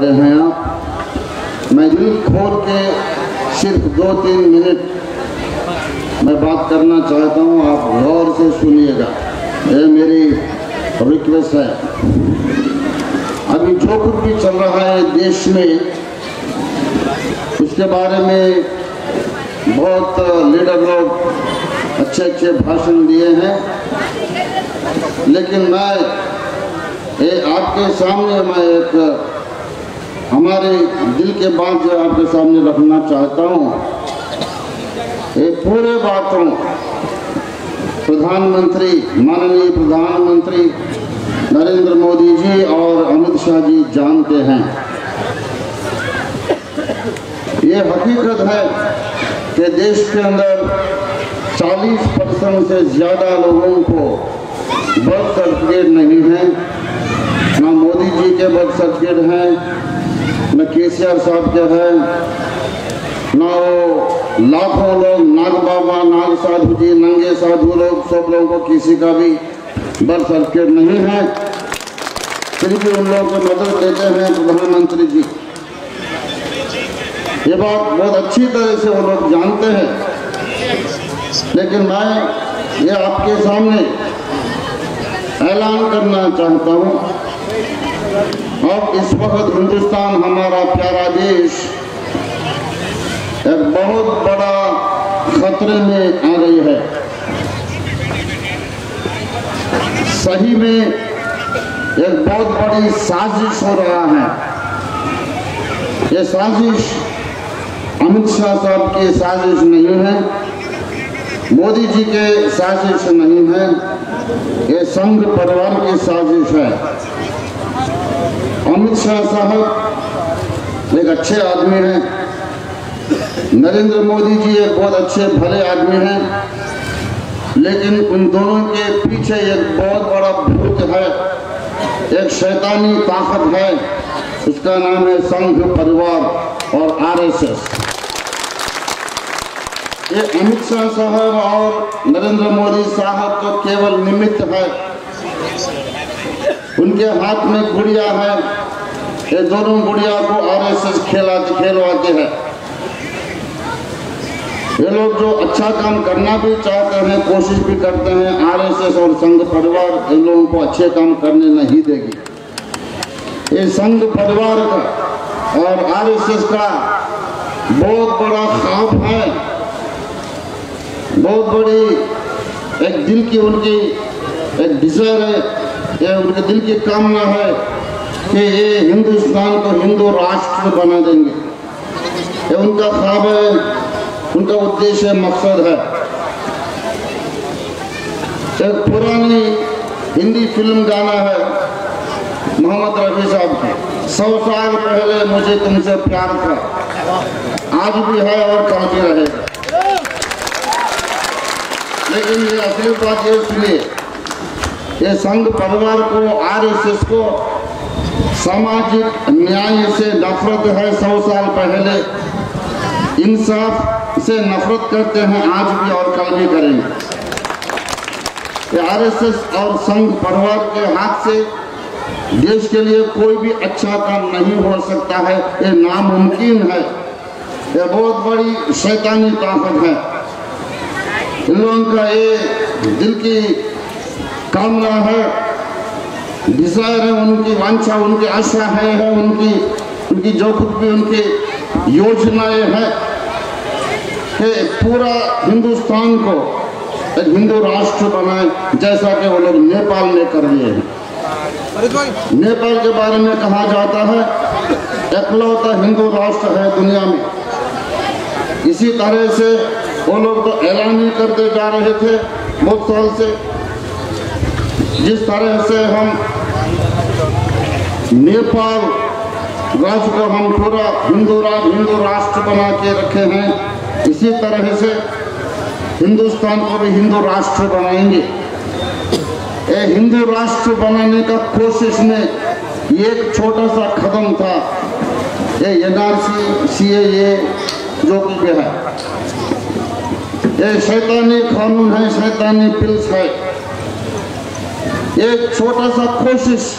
रहे हैं आप। मैं दिल खोल के सिर्फ़ दो तीन मिनट मैं बात करना चाहता हूँ, आप गौर से सुनिएगा। ये मेरी रिक्वेस्ट है। अभी जो कुछ भी चल रहा है देश में, उसके बारे में बहुत लीडर लोग अच्छे अच्छे भाषण दिए हैं। लेकिन मैं, ये आपके सामने मैं एक हमारे दिल के बात जो आपके सामने रखना चाहता हूँ। ये पूरे बातों, प्रधानमंत्री, माननीय प्रधानमंत्री नरेंद्र मोदी जी और अमित शाह जी जानते हैं। ये हकीकत है कि देश के अंदर 40 परसेंट से ज़्यादा लोगों को बर्थ सर्टिफिकेट नहीं है, ना मोदी जी के बर्थ सर्टिफिकेट हैं न के साहब के हैं। न वो लाखों लोग, नाग बाबा, नाग साधु जी, नंगे साधु लोग, सब लोगों को किसी का भी बर्थ सर्टिफिकेट नहीं है। फिर भी उन लोगों को मदद देते हैं प्रधानमंत्री जी। ये बात बहुत अच्छी तरह से वो लोग जानते हैं। लेकिन मैं ये आपके सामने ऐलान करना चाहता हूँ। अब इस वक्त हिंदुस्तान हमारा प्यारा देश एक बहुत बड़ा खतरे में आ गई है। सही में एक बहुत बड़ी साजिश हो रहा है। ये साजिश अमित शाह साहब की साजिश नहीं है, मोदी जी के साजिश नहीं है, ये संघ परिवार की साजिश है। अमित शाह साहब, एक अच्छे आदमी हैं। नरेंद्र मोदी जी एक बहुत अच्छे, भले आदमी हैं, लेकिन उन दोनों के पीछे एक बहुत बड़ा भूत है, एक शैतानी ताकत है। उसका नाम है संघ परिवार और आरएसएस। ये अमित शाह साहब और नरेंद्र मोदी साहब तो केवल निमित्त है उनके हाथ में गुड़िया है। ये दोनों गुड़िया को आरएसएस खेलाते खेलवाते हैं। ये लोग जो अच्छा काम करना भी चाहते हैं, कोशिश भी करते हैं, आरएसएस और संघ परिवार इन लोगों को अच्छे काम करने नहीं देगी। ये संघ परिवार का और आरएसएस का बहुत बड़ा खाब है। बहुत बड़ी एक दिल की उनकी एक डिज़ायर है। ये उनके दिल की कामना है कि ये हिंदुस्तान को हिंदू राष्ट्र बना देंगे। ये उनका ख्वाब है, उनका उद्देश्य मकसद है। एक पुरानी हिंदी फ़िल्म गाना है मोहम्मद रफी साहब की। सौ साल पहले मुझे तुमसे प्यार था। आज भी है और भी रहेगा। लेकिन ये असली बात ये सुनिए ये संघ परिवार को, आरएसएस को सामाजिक न्याय से नफरत है सौ साल पहले। इंसाफ से नफरत करते हैं, आज भी और कल भी करेंगे। आरएसएस और संघ परिवार के हाथ से देश के लिए कोई भी अच्छा काम नहीं हो सकता है, ये नामुमकिन है। ये बहुत बड़ी शैतानी ताकत है। इन लोगों का ये दिल की कामना है। डिज़ायर है उनकी वांछा उनकी आशा है, है उनकी उनकी जो कुछ भी उनकी योजनाएँ हैं कि पूरा हिंदुस्तान को एक हिंदू राष्ट्र बनाए जैसा कि वो लोग नेपाल में कर लिए हैं। नेपाल के बारे में कहा जाता है एकलौता हिंदू राष्ट्र है दुनिया में। इसी तरह से वो लोग तो ऐलान ही करते जा रहे थे बहुत साल से। जिस तरह से हम नेपाल राज्य को हम पूरा हिंदू राज हिंदू राष्ट्र बना के रखे हैं, इसी तरह से हिंदुस्तान को भी हिंदू राष्ट्र बनाएँगे। ये हिंदू राष्ट्र बनाने का कोशिश में एक छोटा सा कदम था। ये एन आर सी सी ए जो भी है। ये शैतानी कानून है, शैतानी पिल्स है। एक छोटा सा कोशिश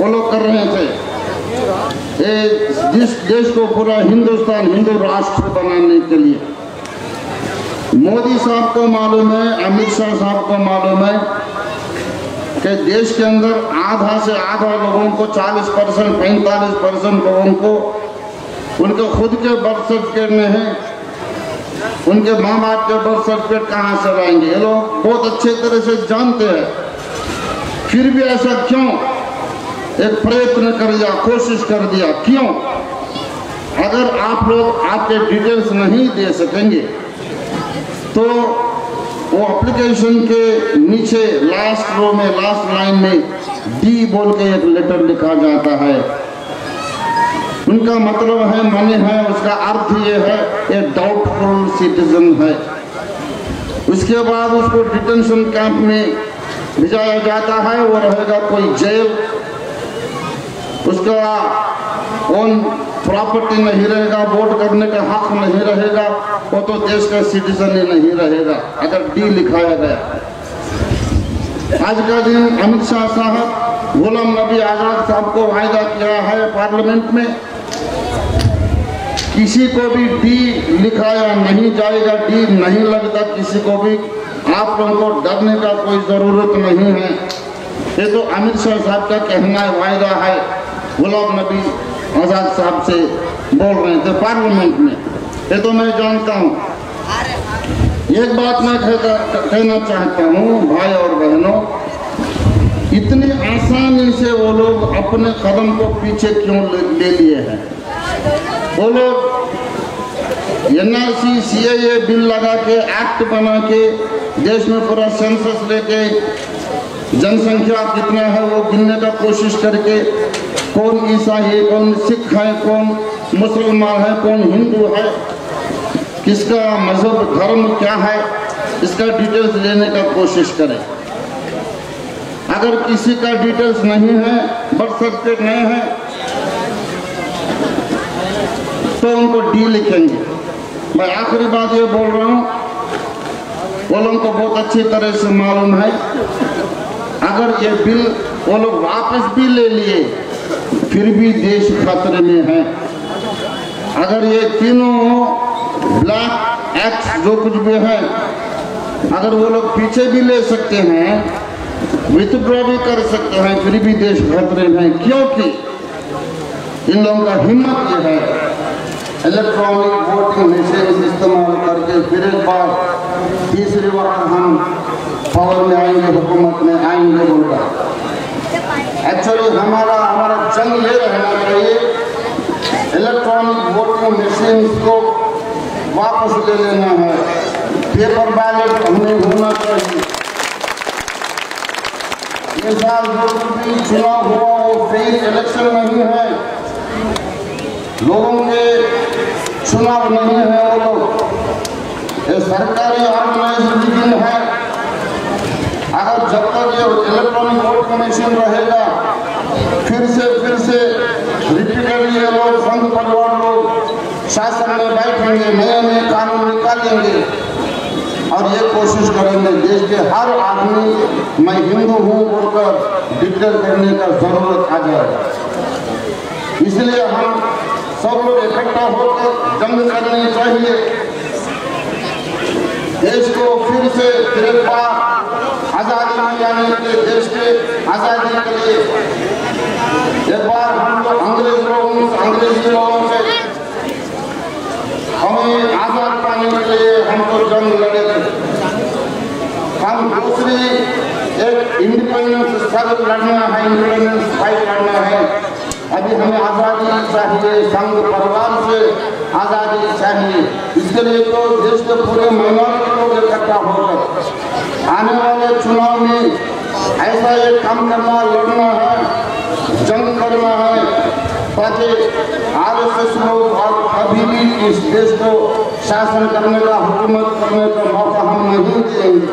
वो लोग कर रहे थे। जिस देश को पूरा हिंदुस्तान, हिंदू राष्ट्र बनाने के लिए। मोदी साहब को मालूम है, अमित शाह साहब को मालूम है कि देश के अंदर आधा से आधा लोगों को 40 परसेंट, पैंतालीस परसेंट लोगों को उनके खुद के बर्थ सर्टिफिकेट में है। उनके माँ बाप के बर्थ सर्टिफिकेट कहाँ से लाएँगे? ये लोग बहुत अच्छे तरह से जानते हैं। फिर भी ऐसा क्यों? एक प्रयत्न कर दिया कोशिश कर दिया। क्यों? अगर आप लोग आपके डिटेल्स नहीं दे सकेंगे तो वो एप्लीकेशन के नीचे लास्ट रो में लास्ट लाइन में डी बोल के एक लेटर लिखा जाता है। उनका मतलब है माने है, उसका अर्थ ये है, ये डाउटफुल सिटीजन है। उसके बाद उसको डिटेंशन कैंप में भिजाया जाता है, वो रहेगा कोई जेल। उसका ओन प्रॉपर्टी नहीं रहेगा वोट करने का हक हाँ नहीं रहेगा, वो तो देश का सिटीजन ही नहीं रहेगा, अगर डी लिखाया गया। आज का दिन अमित शाह साहब, गुलाम नबी आज़ाद साहब को वायदा किया है पार्लियामेंट में। किसी को भी डी लिखाया नहीं जाएगा डी नहीं लगता किसी को भी। आप लोगों को डरने का कोई ज़रूरत नहीं है। ये तो अमित शाह साहब का कहना है वायदा है। गुलाम नबी आज़ाद साहब से बोल रहे थे पार्लियामेंट में। ये तो मैं जानता हूँ। एक बात मैं कहना चाहता हूँ भाई और बहनों इतनी आसानी से वो लोग अपने कदम को पीछे क्यों ले, लिए हैं? वो लोग एन एनआरसी सीएए बिल लगा के एक्ट बना के देश में पूरा सेंसस लेके जनसंख्या कितना है वो गिनने का कोशिश करके कौन ईसाई है, कौन सिख है, कौन मुसलमान है, कौन हिंदू है, किसका मज़हब, धर्म क्या है, इसका डिटेल्स लेने का कोशिश करें। अगर किसी का डिटेल्स नहीं है बर्थ सर्टिफिकेट नहीं है तो उनको डी लिखेंगे। मैं आखिरी बात ये बोल रहा हूँ वो लोगों को बहुत अच्छी तरह से मालूम है। अगर ये बिल वो लोग वापस भी ले लिए, फिर भी देश खतरे में है। अगर ये तीनों ब्लैक एक्ट जो कुछ भी है, अगर वो लोग पीछे भी ले सकते हैं, विथड्रॉ भी कर सकते हैं, फिर भी देश खतरे में है। क्योंकि इन लोगों का हिम्मत ये है, इलेक्ट्रॉनिक वोटिंग मशीन इस्तेमाल करके फिर एक बार तीसरी बार हम पावर में आएँगे, हुकूमत में आएँगे बोलकर। एक्चुअली हमारा हमारा जंग ये रहना चाहिए इलेक्ट्रॉनिक वोटिंग मशीन को वापस ले लेना है। पेपर बैलेट हमें होना चाहिए। चुनाव हुआ वो फेक इलेक्शन नहीं है। लोगों के चुनाव नहीं है वो लोग। ये सरकारी ऑर्गेनाइजेशन है। अगर जब तक ये इलेक्ट्रॉनिक वोट कमीशन रहेगा, फिर से फिर से रिपीटेडली ये लोग संघ परिवार लोग शासन में बैठेंगे, नए नए कानून निकालेंगे। और ये कोशिश करेंगे, देश के हर आदमी, मैं हिंदू हूँ बोलकर डिक्लेयर करने का ज़रूरत आ जाए। इसलिए हम सब लोग इकट्ठा होकर जंग करनी चाहिए। देश को फिर से बार आज़ादी दिलाने के लिए देश के आज़ादी के लिए एक बार हम लोग अंग्रेज़ लोगों अंग्रेज़ी लोगों से हमें आज़ाद पाने के लिए हमको जंग लड़े थे। हम दूसरी एक इंडिपेंडेंस स्ट्रगल लड़ना है इंडिपेंडेंस फाइट लड़ना है। अभी हमें आज़ादी चाहिए संघ परिवार से आज़ादी चाहिए। इसके लिए तो देश के पूरे माइनॉरिटी लोग इकट्ठा होकर आने वाले चुनाव में ऐसा एक काम करना, लड़ना है, जंग करना है, ताकि आर एस एस लोग और कभी भी इस देश को शासन करने का हुकूमत करने का मौका हम नहीं देंगे।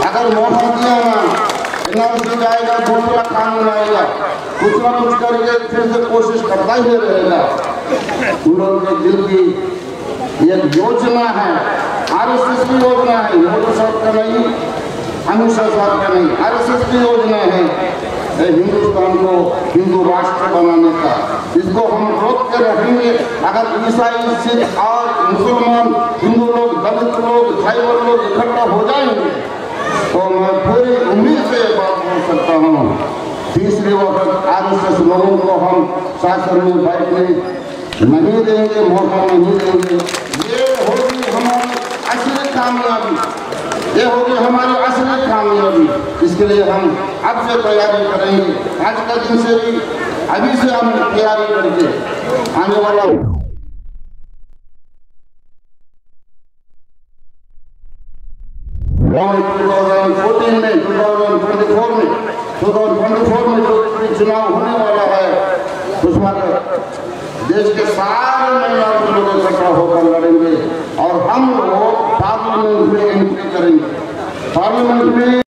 अगर मौका दिया ना जाएगा, दूसरा कानून आएगा कुछ ना कुछ करके फिर से कोशिश करता ही रहेगा। उन के दिल की एक योजना है, आरएसएस की योजना है मोदी साहब का नहीं शाह साहब का नहीं, आरएसएस की योजना है। हिंदुस्तान को हिंदू राष्ट्र बनाने का। इसको हम रोकते रखेंगे। अगर ईसाई, सिख, और मुसलमान, हिंदू लोग, दलित लोग, ट्राइबल लोग इकट्ठा हो जाएँगे तो मैं पूरी उम्मीद से बात बोल सकता हूँ। तीसरी वक्त आर लोगों को हम शासन में बैठने नहीं देंगे, मौका नहीं देंगे। ये होगी हमारी असली कामयाबी। ये होगी हमारी असली कामयाबी। इसके लिए हम अब से तैयारी करेंगे। आज का दिन से भी, अभी से हम तैयारी करके आने वाला फोर्टीन में टू थाउज़ेंड ट्वेंटी फोर में टू थाउज़ेंड ट्वेंटी फोर चुनाव होने वाला है उसमें देश के सारे महिलाओं के लोग इकट्ठा होकर लड़ेंगे और हम लोग पार्लियामेंट में एंट्री करेंगे। पार्लियामेंट में